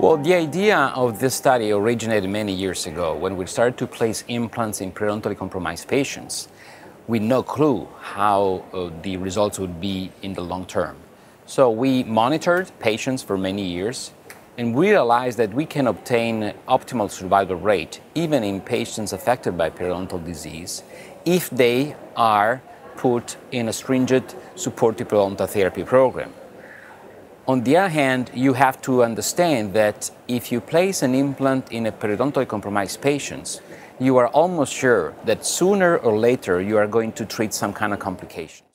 Well, the idea of this study originated many years ago when we started to place implants in periodontally compromised patients with no clue how uh, the results would be in the long term. So we monitored patients for many years and we realized that we can obtain optimal survival rate even in patients affected by periodontal disease if they are put in a stringent supportive periodontal therapy program. On the other hand, you have to understand that if you place an implant in a periodontally compromised patient, you are almost sure that sooner or later you are going to treat some kind of complication.